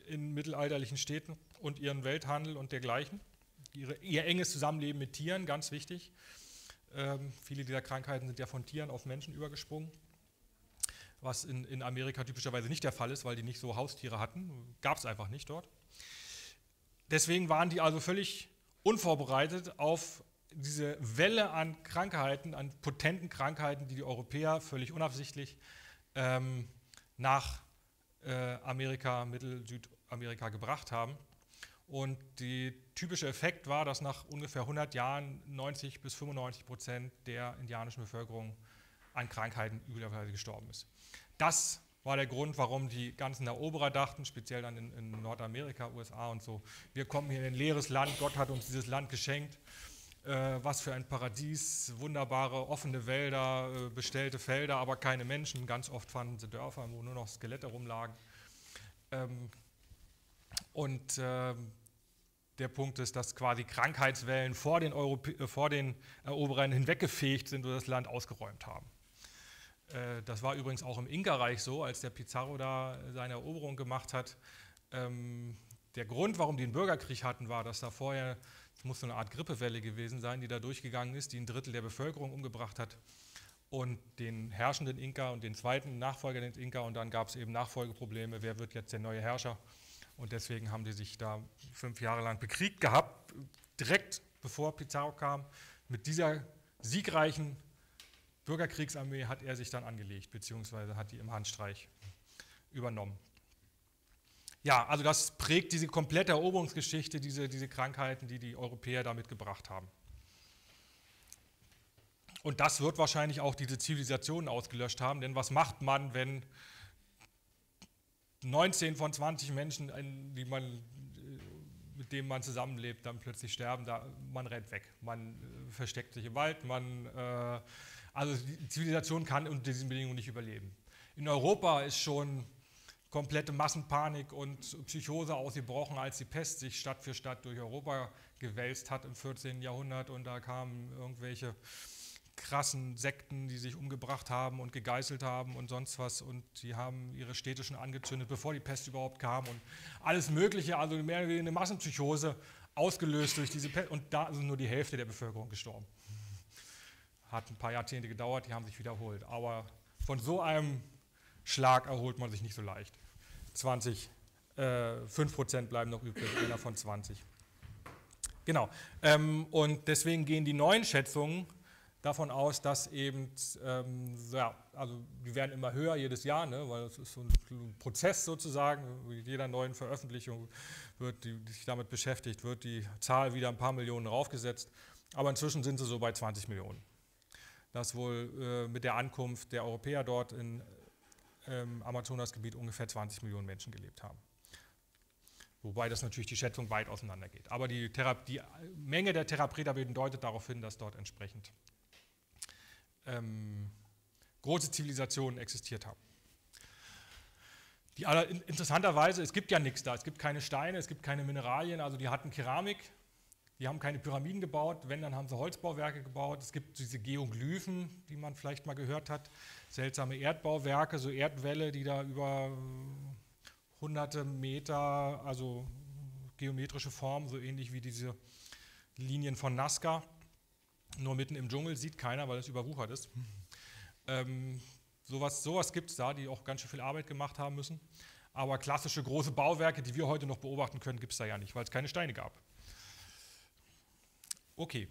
S1: in mittelalterlichen Städten und ihren Welthandel und dergleichen, ihre, ihr enges Zusammenleben mit Tieren, ganz wichtig. Ähm, viele dieser Krankheiten sind ja von Tieren auf Menschen übergesprungen was in, in Amerika typischerweise nicht der Fall ist, weil die nicht so Haustiere hatten. Gab es einfach nicht dort. Deswegen waren die also völlig unvorbereitet auf diese Welle an Krankheiten, an potenten Krankheiten, die die Europäer völlig unabsichtlich ähm, nach äh, Amerika, Mittel-, Südamerika gebracht haben. Und der typische Effekt war, dass nach ungefähr 100 Jahren 90 bis 95 Prozent der indianischen Bevölkerung an Krankheiten üblicherweise gestorben ist. Das war der Grund, warum die ganzen Eroberer dachten, speziell dann in, in Nordamerika, USA und so, wir kommen hier in ein leeres Land, Gott hat uns dieses Land geschenkt, was für ein Paradies, wunderbare offene Wälder, äh, bestellte Felder, aber keine Menschen. Ganz oft fanden sie Dörfer, wo nur noch Skelette rumlagen. Ähm, und äh, der Punkt ist, dass quasi Krankheitswellen vor den, Europä äh, vor den Eroberern hinweggefegt sind und das Land ausgeräumt haben. Äh, das war übrigens auch im Inka-Reich so, als der Pizarro da seine Eroberung gemacht hat. Ähm, der Grund, warum die einen Bürgerkrieg hatten, war, dass da vorher, es muss so eine Art Grippewelle gewesen sein, die da durchgegangen ist, die ein Drittel der Bevölkerung umgebracht hat. Und den herrschenden Inka und den zweiten Nachfolger des Inka und dann gab es eben Nachfolgeprobleme, wer wird jetzt der neue Herrscher? Und deswegen haben die sich da fünf Jahre lang bekriegt gehabt, direkt bevor Pizarro kam. Mit dieser siegreichen Bürgerkriegsarmee hat er sich dann angelegt, beziehungsweise hat die im Handstreich übernommen. Ja, also das prägt diese komplette Eroberungsgeschichte, diese, diese Krankheiten, die die Europäer damit gebracht haben. Und das wird wahrscheinlich auch diese Zivilisationen ausgelöscht haben, denn was macht man, wenn 19 von 20 Menschen, die man, mit denen man zusammenlebt, dann plötzlich sterben? Da, man rennt weg, man äh, versteckt sich im Wald, man äh, also die Zivilisation kann unter diesen Bedingungen nicht überleben. In Europa ist schon komplette Massenpanik und Psychose ausgebrochen, als die Pest sich Stadt für Stadt durch Europa gewälzt hat im 14. Jahrhundert und da kamen irgendwelche krassen Sekten, die sich umgebracht haben und gegeißelt haben und sonst was und die haben ihre Städte schon angezündet, bevor die Pest überhaupt kam und alles Mögliche, also mehr oder weniger eine Massenpsychose ausgelöst durch diese Pest und da ist nur die Hälfte der Bevölkerung gestorben. Hat ein paar Jahrzehnte gedauert, die haben sich wiederholt. Aber von so einem Schlag erholt man sich nicht so leicht. 20, äh, 5% bleiben noch übrig, einer von 20. Genau. Ähm, und deswegen gehen die neuen Schätzungen davon aus, dass eben, ähm, ja, also die werden immer höher jedes Jahr, ne, weil es ist so ein Prozess sozusagen, mit jeder neuen Veröffentlichung wird, die, die sich damit beschäftigt, wird die Zahl wieder ein paar Millionen raufgesetzt. Aber inzwischen sind sie so bei 20 Millionen dass wohl äh, mit der Ankunft der Europäer dort im ähm, Amazonasgebiet ungefähr 20 Millionen Menschen gelebt haben. Wobei das natürlich die Schätzung weit auseinander geht. Aber die, die Menge der Theraprederböden deutet darauf hin, dass dort entsprechend ähm, große Zivilisationen existiert haben. Die interessanterweise, es gibt ja nichts da, es gibt keine Steine, es gibt keine Mineralien, also die hatten Keramik, die haben keine Pyramiden gebaut, wenn, dann haben sie Holzbauwerke gebaut. Es gibt diese Geoglyphen, die man vielleicht mal gehört hat, seltsame Erdbauwerke, so Erdwälle, die da über hunderte Meter, also geometrische Formen, so ähnlich wie diese Linien von Nazca, nur mitten im Dschungel, sieht keiner, weil es überwuchert ist. Ähm, sowas sowas gibt es da, die auch ganz schön viel Arbeit gemacht haben müssen. Aber klassische große Bauwerke, die wir heute noch beobachten können, gibt es da ja nicht, weil es keine Steine gab. Okay,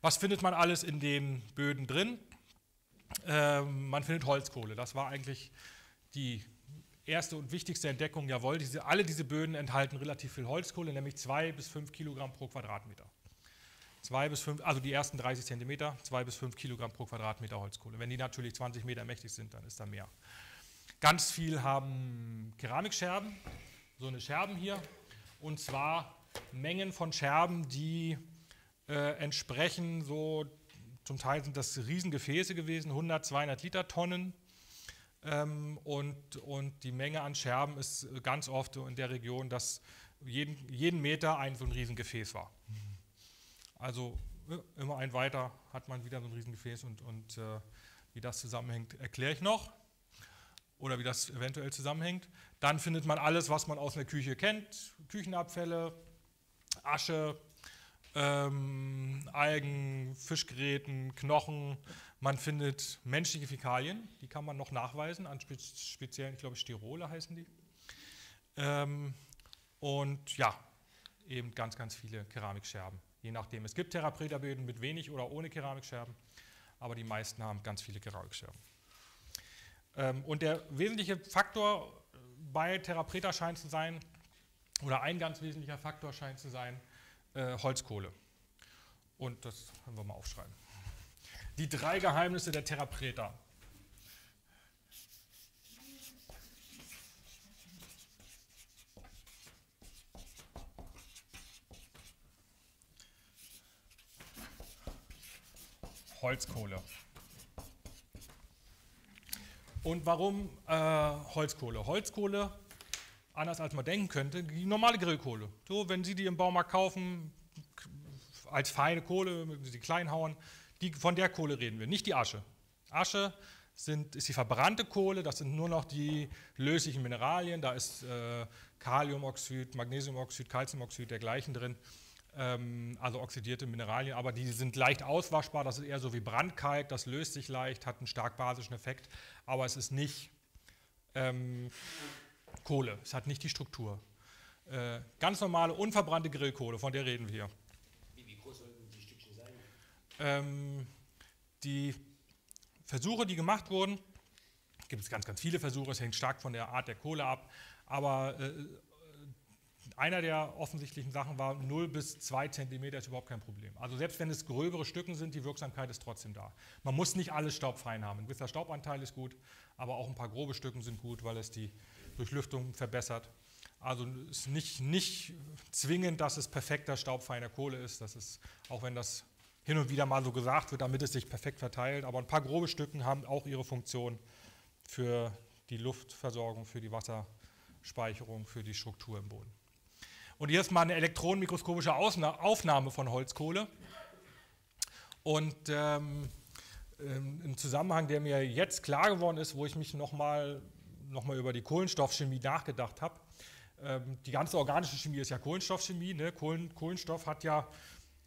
S1: was findet man alles in den Böden drin? Ähm, man findet Holzkohle. Das war eigentlich die erste und wichtigste Entdeckung. Jawohl, diese, alle diese Böden enthalten relativ viel Holzkohle, nämlich 2 bis 5 Kilogramm pro Quadratmeter. 2 bis 5, also die ersten 30 Zentimeter, 2 bis 5 Kilogramm pro Quadratmeter Holzkohle. Wenn die natürlich 20 Meter mächtig sind, dann ist da mehr. Ganz viel haben Keramikscherben, so eine Scherben hier, und zwar Mengen von Scherben, die äh, entsprechen so, zum Teil sind das Riesengefäße gewesen, 100, 200 Liter Tonnen. Ähm, und, und die Menge an Scherben ist ganz oft in der Region, dass jeden, jeden Meter ein so ein Riesengefäß war. Also immer ein weiter hat man wieder so ein Riesengefäß und, und äh, wie das zusammenhängt, erkläre ich noch. Oder wie das eventuell zusammenhängt. Dann findet man alles, was man aus der Küche kennt: Küchenabfälle, Asche, ähm, Algen, Fischgeräten, Knochen. Man findet menschliche Fäkalien, die kann man noch nachweisen, an speziellen, ich glaube, Styrole heißen die. Ähm, und ja, eben ganz, ganz viele Keramikscherben, je nachdem. Es gibt Theraprederböden mit wenig oder ohne Keramikscherben, aber die meisten haben ganz viele Keramikscherben. Ähm, und der wesentliche Faktor bei Therapreta scheint zu sein, oder ein ganz wesentlicher Faktor scheint zu sein, äh, Holzkohle. Und das können wir mal aufschreiben. Die drei Geheimnisse der Therapreta. Holzkohle. Und warum äh, Holzkohle? Holzkohle anders als man denken könnte, die normale Grillkohle. So, wenn Sie die im Baumarkt kaufen, als feine Kohle, Sie klein hauen, die, von der Kohle reden wir, nicht die Asche. Asche sind, ist die verbrannte Kohle, das sind nur noch die löslichen Mineralien, da ist äh, Kaliumoxid, Magnesiumoxid, Calciumoxid, dergleichen drin, ähm, also oxidierte Mineralien, aber die sind leicht auswaschbar, das ist eher so wie Brandkalk, das löst sich leicht, hat einen stark basischen Effekt, aber es ist nicht ähm, Kohle, es hat nicht die Struktur. Äh, ganz normale, unverbrannte Grillkohle, von der reden wir hier. Wie, wie groß sollten die Stückchen sein? Ähm, die Versuche, die gemacht wurden, gibt es ganz, ganz viele Versuche, es hängt stark von der Art der Kohle ab, aber äh, einer der offensichtlichen Sachen war, 0 bis 2 cm ist überhaupt kein Problem. Also selbst wenn es gröbere Stücken sind, die Wirksamkeit ist trotzdem da. Man muss nicht alles staubfreien haben. Ein gewisser Staubanteil ist gut, aber auch ein paar grobe Stücken sind gut, weil es die Durchlüftung verbessert. Also es ist nicht, nicht zwingend, dass es perfekter staubfeiner Kohle ist. Das ist, auch wenn das hin und wieder mal so gesagt wird, damit es sich perfekt verteilt. Aber ein paar grobe Stücken haben auch ihre Funktion für die Luftversorgung, für die Wasserspeicherung, für die Struktur im Boden. Und hier ist mal eine elektronenmikroskopische Aufnahme von Holzkohle. Und ähm, ähm, im Zusammenhang, der mir jetzt klar geworden ist, wo ich mich nochmal noch mal über die Kohlenstoffchemie nachgedacht habe. Ähm, die ganze organische Chemie ist ja Kohlenstoffchemie. Ne? Kohlen, Kohlenstoff hat ja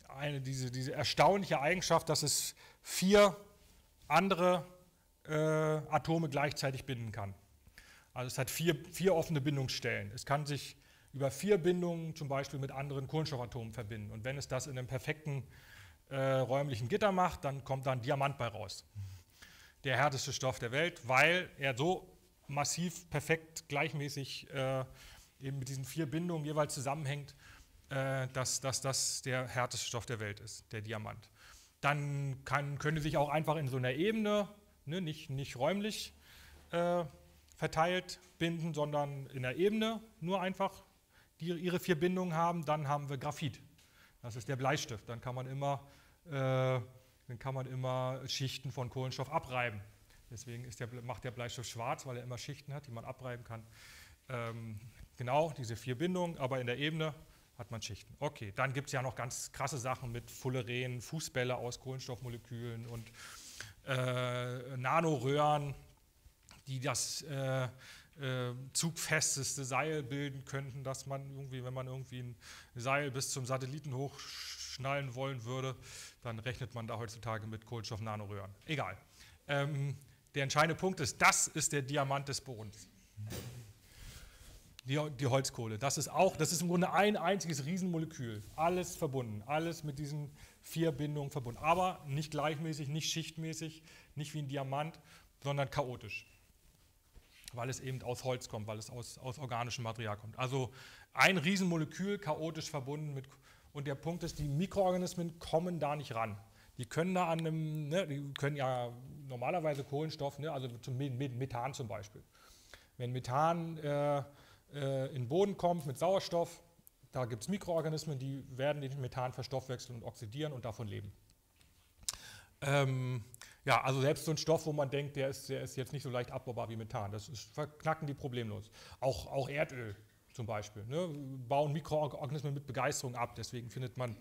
S1: eine, diese, diese erstaunliche Eigenschaft, dass es vier andere äh, Atome gleichzeitig binden kann. Also es hat vier, vier offene Bindungsstellen. Es kann sich über vier Bindungen zum Beispiel mit anderen Kohlenstoffatomen verbinden. Und wenn es das in einem perfekten äh, räumlichen Gitter macht, dann kommt da ein Diamant bei raus. Der härteste Stoff der Welt, weil er so massiv, perfekt, gleichmäßig äh, eben mit diesen vier Bindungen jeweils zusammenhängt, äh, dass, dass das der härteste Stoff der Welt ist, der Diamant. Dann kann, könnte sich auch einfach in so einer Ebene, ne, nicht, nicht räumlich äh, verteilt binden, sondern in der Ebene nur einfach die ihre vier Bindungen haben. Dann haben wir Graphit. Das ist der Bleistift. Dann kann man immer, äh, dann kann man immer Schichten von Kohlenstoff abreiben. Deswegen der, macht der Bleistift schwarz, weil er immer Schichten hat, die man abreiben kann. Ähm, genau, diese vier Bindungen, aber in der Ebene hat man Schichten. Okay, dann gibt es ja noch ganz krasse Sachen mit Fullerenen, Fußbälle aus Kohlenstoffmolekülen und äh, Nanoröhren, die das äh, äh, zugfesteste Seil bilden könnten, dass man irgendwie, wenn man irgendwie ein Seil bis zum Satelliten hochschnallen wollen würde, dann rechnet man da heutzutage mit Kohlenstoff-Nanoröhren. Egal. Ähm, der entscheidende Punkt ist, das ist der Diamant des Bodens. Die, die, Holzkohle. Das ist auch, das ist im Grunde ein einziges Riesenmolekül. Alles verbunden, alles mit diesen vier Bindungen verbunden. Aber nicht gleichmäßig, nicht schichtmäßig, nicht wie ein Diamant, sondern chaotisch. Weil es eben aus Holz kommt, weil es aus, aus organischem Material kommt. Also ein Riesenmolekül chaotisch verbunden mit. Und der Punkt ist, die Mikroorganismen kommen da nicht ran. Die können da an einem, ne, die können ja normalerweise Kohlenstoff, ne, also zum Methan zum Beispiel. Wenn Methan äh, äh, in den Boden kommt mit Sauerstoff, da gibt es Mikroorganismen, die werden den Methan verstoffwechseln und oxidieren und davon leben. Ähm, ja, also selbst so ein Stoff, wo man denkt, der ist, der ist jetzt nicht so leicht abbaubar wie Methan, das ist, verknacken die problemlos. Auch, auch Erdöl zum Beispiel, ne, bauen Mikroorganismen mit Begeisterung ab. Deswegen findet man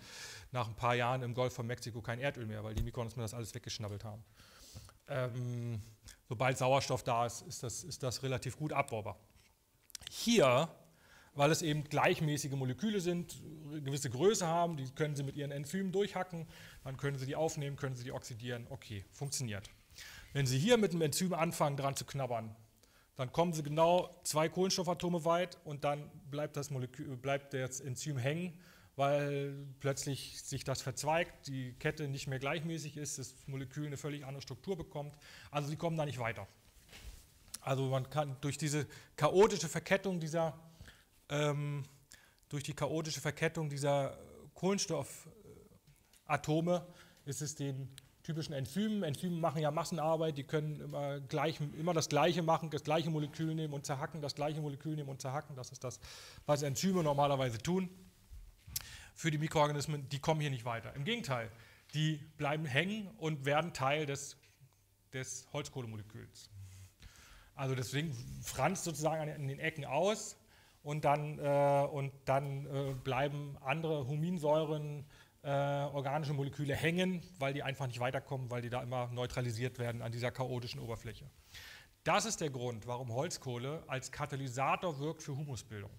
S1: nach ein paar Jahren im Golf von Mexiko kein Erdöl mehr, weil die Mikroorganismen das alles weggeschnabbelt haben. Ähm, sobald Sauerstoff da ist, ist das, ist das relativ gut abbaubar. Hier, weil es eben gleichmäßige Moleküle sind, gewisse Größe haben, die können Sie mit Ihren Enzymen durchhacken, dann können Sie die aufnehmen, können Sie die oxidieren, okay, funktioniert. Wenn Sie hier mit einem Enzym anfangen, dran zu knabbern, dann kommen Sie genau zwei Kohlenstoffatome weit und dann bleibt das, Molekül, bleibt das Enzym hängen, weil plötzlich sich das verzweigt, die Kette nicht mehr gleichmäßig ist, das Molekül eine völlig andere Struktur bekommt. Also Sie kommen da nicht weiter. Also man kann durch diese chaotische Verkettung dieser, ähm, durch die chaotische Verkettung dieser Kohlenstoffatome ist es den typischen Enzymen. Enzyme machen ja Massenarbeit, die können immer, gleich, immer das Gleiche machen, das gleiche Molekül nehmen und zerhacken, das gleiche Molekül nehmen und zerhacken. Das ist das, was Enzyme normalerweise tun. Für die Mikroorganismen, die kommen hier nicht weiter. Im Gegenteil, die bleiben hängen und werden Teil des, des Holzkohlemoleküls. Also deswegen franzt sozusagen in den Ecken aus und dann, äh, und dann äh, bleiben andere Huminsäuren, äh, organische Moleküle hängen, weil die einfach nicht weiterkommen, weil die da immer neutralisiert werden an dieser chaotischen Oberfläche. Das ist der Grund, warum Holzkohle als Katalysator wirkt für Humusbildung.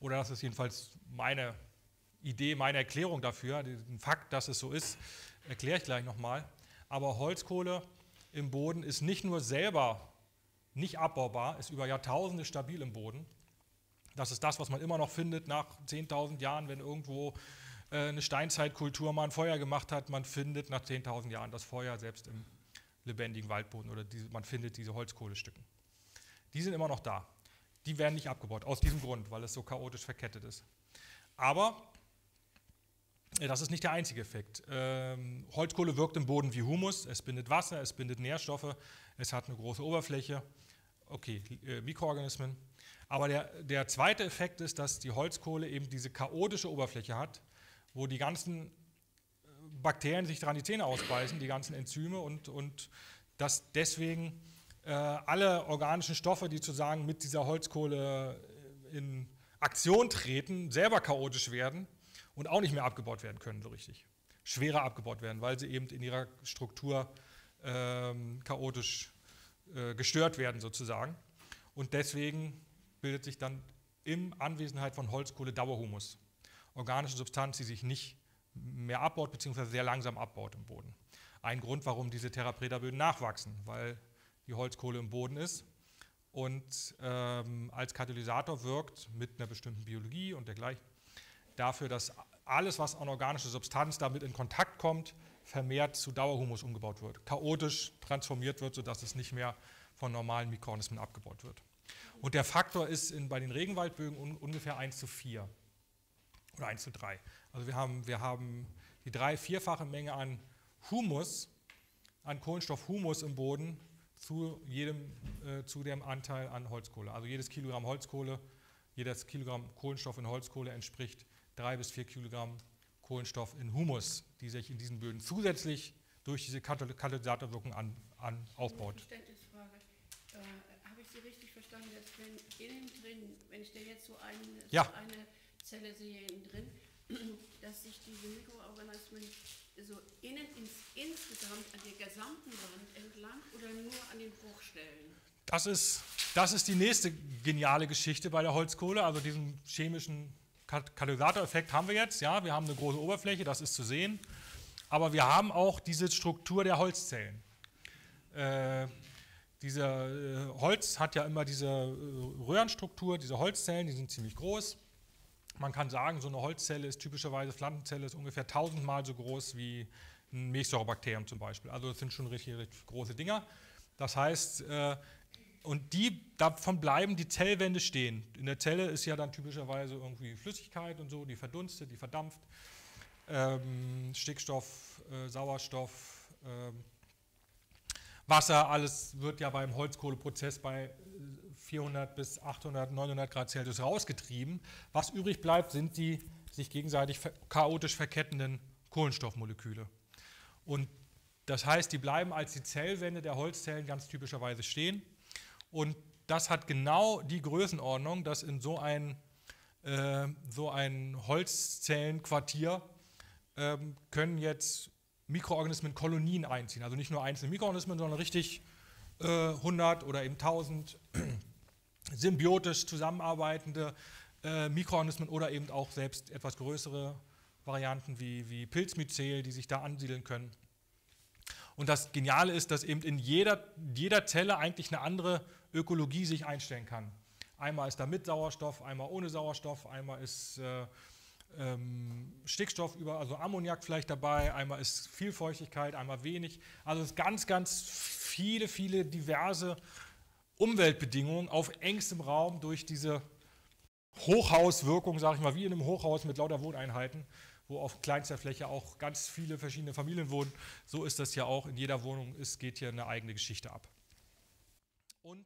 S1: Oder das ist jedenfalls meine Idee, meine Erklärung dafür. Den Fakt, dass es so ist, erkläre ich gleich nochmal. Aber Holzkohle im Boden ist nicht nur selber nicht abbaubar, ist über Jahrtausende stabil im Boden. Das ist das, was man immer noch findet nach 10.000 Jahren, wenn irgendwo eine Steinzeitkultur mal ein Feuer gemacht hat. Man findet nach 10.000 Jahren das Feuer selbst im lebendigen Waldboden oder diese, man findet diese Holzkohlestücken. Die sind immer noch da. Die werden nicht abgebaut, aus diesem Grund, weil es so chaotisch verkettet ist. Aber das ist nicht der einzige Effekt. Ähm, Holzkohle wirkt im Boden wie Humus, es bindet Wasser, es bindet Nährstoffe, es hat eine große Oberfläche, okay, äh, Mikroorganismen. Aber der, der zweite Effekt ist, dass die Holzkohle eben diese chaotische Oberfläche hat, wo die ganzen Bakterien sich dran die Zähne ausbeißen, die ganzen Enzyme und, und dass deswegen äh, alle organischen Stoffe, die sozusagen mit dieser Holzkohle äh, in Aktion treten, selber chaotisch werden und auch nicht mehr abgebaut werden können so richtig. Schwerer abgebaut werden, weil sie eben in ihrer Struktur ähm, chaotisch äh, gestört werden sozusagen. Und deswegen bildet sich dann in Anwesenheit von Holzkohle Dauerhumus. Organische Substanz, die sich nicht mehr abbaut, beziehungsweise sehr langsam abbaut im Boden. Ein Grund, warum diese Therapreda-Böden nachwachsen, weil die Holzkohle im Boden ist und ähm, als Katalysator wirkt mit einer bestimmten Biologie und dergleichen dafür, dass alles, was an organischer Substanz damit in Kontakt kommt, vermehrt zu Dauerhumus umgebaut wird, chaotisch transformiert wird, sodass es nicht mehr von normalen Mikroorganismen abgebaut wird. Und der Faktor ist in, bei den Regenwaldbögen un, ungefähr 1 zu 4 oder 1 zu 3. Also wir haben, wir haben die drei-, vierfache Menge an Humus, an Kohlenstoffhumus im Boden zu, jedem, äh, zu dem Anteil an Holzkohle. Also jedes Kilogramm Holzkohle, jedes Kilogramm Kohlenstoff in Holzkohle entspricht drei bis vier Kilogramm Kohlenstoff in Humus, die sich in diesen Böden zusätzlich durch diese Katalysatorwirkung an, an aufbaut.
S2: Verständnisfrage. Äh, Habe ich Sie richtig verstanden, dass wenn innen drin, wenn ich da jetzt so, eine,
S1: ja.
S2: so eine Zelle innen drin, dass sich diese Mikroorganismen so innen ins, insgesamt an der gesamten Wand entlang oder nur an den Bruchstellen?
S1: Das ist, das ist die nächste geniale Geschichte bei der Holzkohle, also diesen chemischen Katalysatoreffekt haben wir jetzt, ja, wir haben eine große Oberfläche, das ist zu sehen, aber wir haben auch diese Struktur der Holzzellen. Äh, dieser äh, Holz hat ja immer diese äh, Röhrenstruktur, diese Holzzellen, die sind ziemlich groß. Man kann sagen, so eine Holzzelle ist typischerweise, Pflanzenzelle ist ungefähr tausendmal so groß wie ein Milchsäurebakterium zum Beispiel. Also das sind schon richtig, richtig große Dinger. Das heißt, äh, und die, davon bleiben die Zellwände stehen. In der Zelle ist ja dann typischerweise irgendwie Flüssigkeit und so, die verdunstet, die verdampft. Ähm, Stickstoff, äh, Sauerstoff, äh, Wasser, alles wird ja beim Holzkohleprozess bei 400 bis 800, 900 Grad Celsius rausgetrieben. Was übrig bleibt, sind die sich gegenseitig chaotisch verkettenden Kohlenstoffmoleküle. Und das heißt, die bleiben als die Zellwände der Holzzellen ganz typischerweise stehen. Und das hat genau die Größenordnung, dass in so ein, äh, so ein Holzzellenquartier äh, können jetzt Mikroorganismen Kolonien einziehen. Also nicht nur einzelne Mikroorganismen, sondern richtig äh, 100 oder eben 1000 symbiotisch zusammenarbeitende äh, Mikroorganismen oder eben auch selbst etwas größere Varianten wie, wie Pilzmyzel, die sich da ansiedeln können. Und das Geniale ist, dass eben in jeder, jeder Zelle eigentlich eine andere Ökologie sich einstellen kann. Einmal ist da mit Sauerstoff, einmal ohne Sauerstoff, einmal ist äh, ähm, Stickstoff über, also Ammoniak vielleicht dabei, einmal ist viel Feuchtigkeit, einmal wenig. Also es ganz, ganz viele, viele diverse Umweltbedingungen auf engstem Raum durch diese Hochhauswirkung, sage ich mal, wie in einem Hochhaus mit lauter Wohneinheiten wo auf kleinster Fläche auch ganz viele verschiedene Familien wohnen. So ist das ja auch. In jeder Wohnung ist, geht hier eine eigene Geschichte ab. Und